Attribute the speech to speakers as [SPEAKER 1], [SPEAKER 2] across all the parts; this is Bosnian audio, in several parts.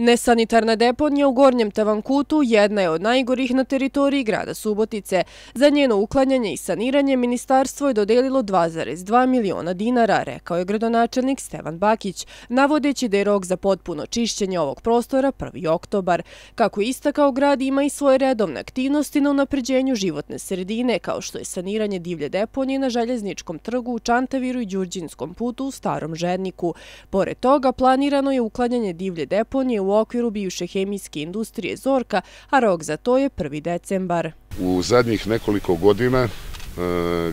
[SPEAKER 1] Nesanitarna deponija u Gornjem Tavankutu jedna je od najgorih na teritoriji grada Subotice. Za njeno uklanjanje i saniranje ministarstvo je dodelilo 2,2 miliona dinara, rekao je gradonačelnik Stevan Bakić, navodeći da je rok za potpuno čišćenje ovog prostora 1. oktobar. Kako istakao, grad ima i svoje redovne aktivnosti na unapređenju životne sredine, kao što je saniranje divlje deponije na Željezničkom trgu u Čantaviru i Đurđinskom putu u Starom Žedniku. Pored toga, planirano je uklanjanje divlje deponije u u okviru bivše hemijske industrije Zorka, a rok za to je 1. decembar.
[SPEAKER 2] U zadnjih nekoliko godina e,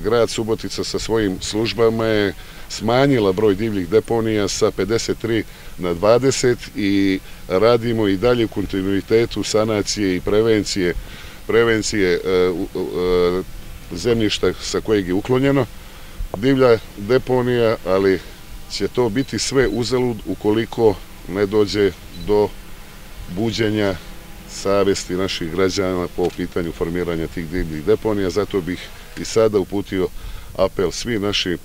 [SPEAKER 2] grad Subotica sa svojim službama je smanjila broj divljih deponija sa 53 na 20 i radimo i dalje u kontinuitetu sanacije i prevencije prevencije e, e, zemljišta sa kojeg je uklonjeno. Divlja deponija, ali će to biti sve uzelud ukoliko ne dođe do buđenja savesti naših građana po pitanju formiranja tih divljih deponija. Zato bih i sada uputio apel svim našim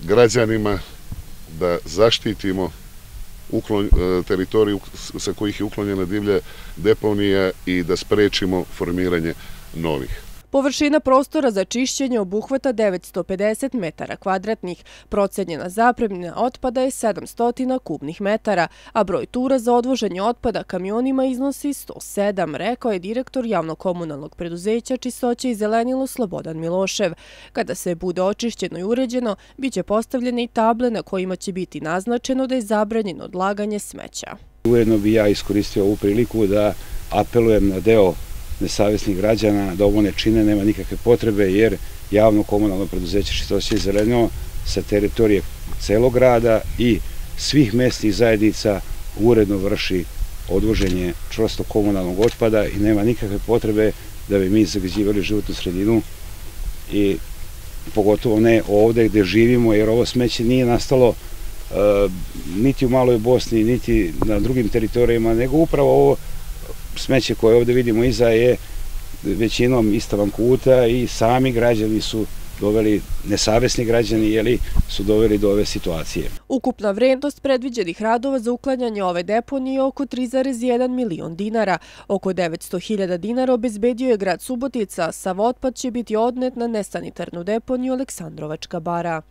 [SPEAKER 2] građanima da zaštitimo uklon, e, teritoriju sa kojih je uklonjena divlja deponija i da sprečimo formiranje novih.
[SPEAKER 1] Površina prostora za čišćenje obuhvata 950 metara kvadratnih, procenjena zapremljena otpada je 700 kubnih metara, a broj tura za odvoženje otpada kamionima iznosi 107, rekao je direktor javno-komunalnog preduzeća Čistoće i zelenilo Slobodan Milošev. Kada se bude očišćeno i uređeno, bit će postavljene i table na kojima će biti naznačeno da je zabranjeno odlaganje smeća.
[SPEAKER 3] Ujedno bi ja iskoristio ovu priliku da apelujem na deo nesavjesnih građana da ovo ne čine, nema nikakve potrebe jer javno komunalno preduzeće Čistoće i Zeleno sa teritorije celog grada i svih mestnih zajednica uredno vrši odvoženje čvrsto komunalnog otpada i nema nikakve potrebe da bi mi zagađivali životnu sredinu i pogotovo ne ovde gde živimo jer ovo smeće nije nastalo e, niti u Maloj Bosni niti na drugim teritorijama nego upravo ovo smeće koje ovdje vidimo iza je većinom istavan kuta i sami građani su doveli, nesavesni građani, jeli, su doveli do ove situacije.
[SPEAKER 1] Ukupna vrednost predviđenih radova za uklanjanje ove deponije je oko 3,1 milion dinara. Oko 900.000 dinara obezbedio je grad Subotica, sav otpad će biti odnet na nesanitarnu deponiju Aleksandrovačka bara.